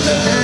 Yeah.